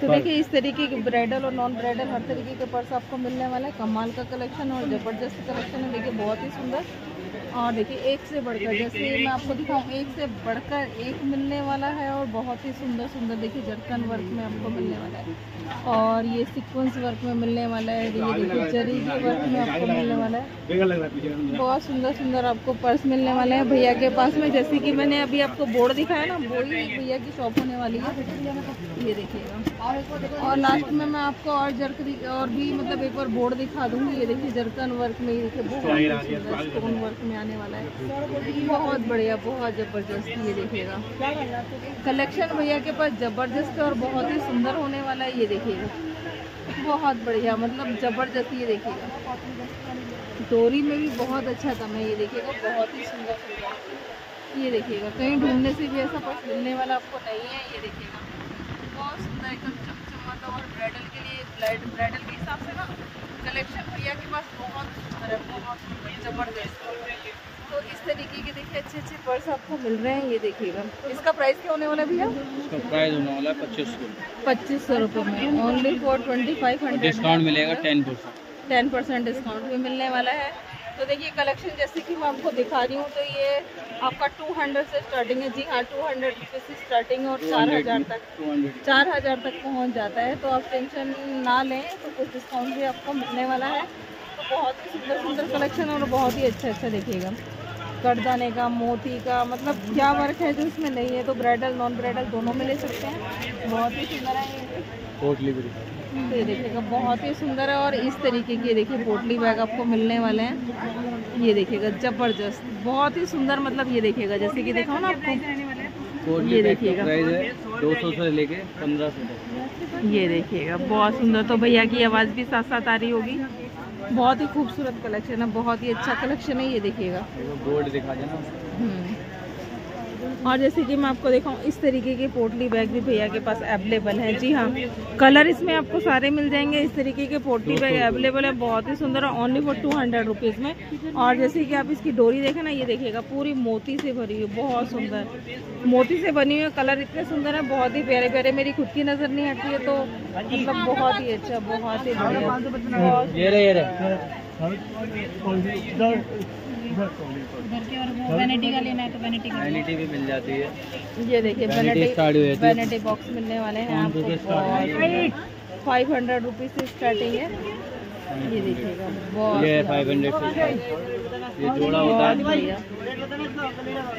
तो देखिए इस तरीके की ब्राइडल और नॉन ब्राइडल हर तरीके के पर्स आपको मिलने वाला है। कमाल का कलेक्शन और ज़बरदस्त कलेक्शन है। देखिए बहुत ही सुंदर। और देखिए एक से बढ़कर जैसे मैं आपको दिखाऊँ एक से बढ़कर एक मिलने वाला है और बहुत ही सुंदर सुंदर देखिए जरकन वर्क में आपको मिलने वाला है। और ये सीक्वेंस वर्क में मिलने वाला है ये देखिए जरी के वर्क में आपको मिलने वाला है। बहुत सुंदर सुंदर आपको पर्स मिलने वाले हैं। भैया के पास में जैसे कि मैंने अभी आपको बोर्ड दिखाया ना वही भैया की शॉप होने वाली है। ये देखिएगा। और लास्ट में मैं आपको और जरकरी और भी मतलब एक बार बोर्ड दिखा दूँगी। ये देखिए जरकन वर्क में ये देखिए बहुत सुंदर स्टोन वर्क में आने वाला है। बहुत बढ़िया, बहुत ज़बरदस्त ये देखिएगा। कलेक्शन भैया के पास ज़बरदस्त और बहुत ही सुंदर होने वाला है, ये देखिएगा। बहुत बढ़िया मतलब ज़बरदस्त ये देखिएगा। डोरी में भी बहुत अच्छा कम है, ये देखिएगा, बहुत ही सुंदर। ये देखिएगा, कहीं ढूँढने से भी ऐसा पर्स मिलने वाला आपको नहीं है, ये देखिएगा। बहुत सुंदर, एकदम चमचमाता और ब्राइडल के लिए ब्राइडल के हिसाब से ना, कलेक्शन भैया के पास बहुत सुंदर ज़बरदस्त तो इस तरीके के देखिए अच्छे आपको मिल रहे हैं ये देखिएगा इसका प्राइस क्या होने वाला भैया? इसका प्राइस होने वाला है पच्चीस सौ। पच्चीस सौ रुपये में। Only for twenty five hundred discount मिलेगा ten percent ten percent discount भी मिलने वाला है। तो देखिए कलेक्शन जैसे कि मैं आपको दिखा रही हूँ तो ये आपका टू हंड्रेड से स्टार्टिंग है। जी हाँ टू हंड्रेड से स्टार्टिंग और चार हज़ार तक। चार हज़ार तक पहुँच जाता है। तो आप टेंशन ना लें तो कुछ डिस्काउंट भी आपको मिलने वाला है। तो बहुत ही सुंदर सुंदर कलेक्शन और बहुत ही अच्छा अच्छा देखिएगा। करदाने का मोती का मतलब क्या वर्क है जो इसमें नहीं है तो ब्राइडल नॉन ब्राइडल दोनों में ले सकते हैं। बहुत ही सुंदर है पोटली बैग ये देखिएगा बहुत ही सुंदर है और इस तरीके की देखिए पोटली बैग आपको मिलने वाले हैं। ये देखिएगा ज़बरदस्त बहुत ही सुंदर मतलब ये देखिएगा जैसे कि देखो ना आपको ये देखिएगा। दो सौ से लेके पंद्रह सौ ये देखिएगा बहुत सुंदर। तो भैया की आवाज़ भी साथ साथ आ रही होगी। बहुत ही खूबसूरत कलेक्शन है बहुत ही अच्छा कलेक्शन है ये देखिएगा। गोल्ड दिखा देना। और जैसे कि मैं आपको दिखाऊँ इस तरीके के पोटली बैग भी भैया के पास अवेलेबल है। जी हाँ कलर इसमें आपको सारे मिल जाएँगे। इस तरीके के पोटली बैग अवेलेबल है बहुत ही सुंदर है only for two hundred rupees में। और जैसे कि आप इसकी डोरी देखें ना ये देखिएगा पूरी मोती से भरी हुई बहुत सुंदर। मोती से बनी हुई कलर इतने सुंदर है बहुत ही प्यारे प्यारे। मेरी खुद की नज़र नहीं हटती है तो मतलब बहुत ही अच्छा बहुत ही बढ़िया। और वैनिटी का लेना है। तो वैनिटी का वैनिटी भी मिल जाती है। ये देखिए वैनिटी वैनिटी बॉक्स मिलने वाले हैं आपको फाइव हंड्रेड रुपीज़ से स्टार्टिंग है। ये देखिएगा। बहुत ये फाइव हंड्रेड ये जोड़ा होता है।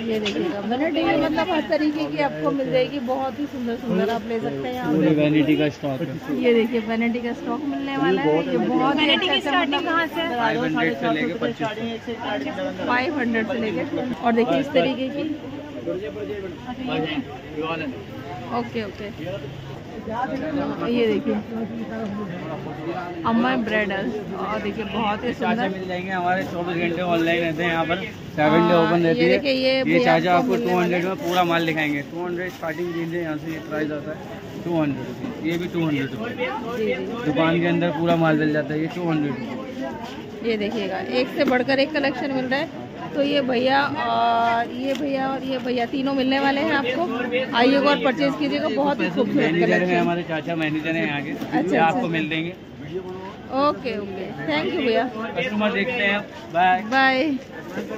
ये देखिएगा। वैनिटी में मतलब हर तरीके की आपको मिल जाएगी। बहुत ही सुंदर सुंदर आप ले सकते हैं यहाँ पूरी वैनिटी का स्टॉक ये देखिए वैनिटी का स्टॉक मिलने वाला है। ये बहुत ही वैनिटी की अच्छा स्टार्टिंग कहाँ से फाइव हंड्रेड से लेके फाइव हंड्रेड से। लेके। और देखिए इस तरीके की। ओके ओके ये देखिए। अम्मा ब्रेडल। और देखिए बहुत ही सुंदर। मिल जाएँगे हमारे चौबीस घंटे ऑनलाइन रहते हैं यहाँ पर। सेवन डे ओपन रहती है। ये ये चाचा आपको टू हंड्रेड में पूरा माल दिखाएँगे। टू हंड्रेड स्टार्टिंग रेंज है यहाँ से ये प्राइस आता है टू हंड्रेड रुपीज़ ये भी टू हंड्रेड रुपीज़ दुकान के अंदर पूरा माल मिल जाता है ये टू हंड्रेड ये देखिएगा एक से बढ़कर एक कलेक्शन मिल रहा है। तो ये भैया और ये भैया और ये भैया तीनों मिलने वाले हैं आपको। आइएगा और परचेज कीजिएगा बहुत ही खूबसूरत कलर है हमारे चाचा मैनेजर हैं आगे। अच्छा, अच्छा। आपको मिल देंगे। ओके ओके थैंक यू भैया। कस्टमर देखते हैं। Bye bye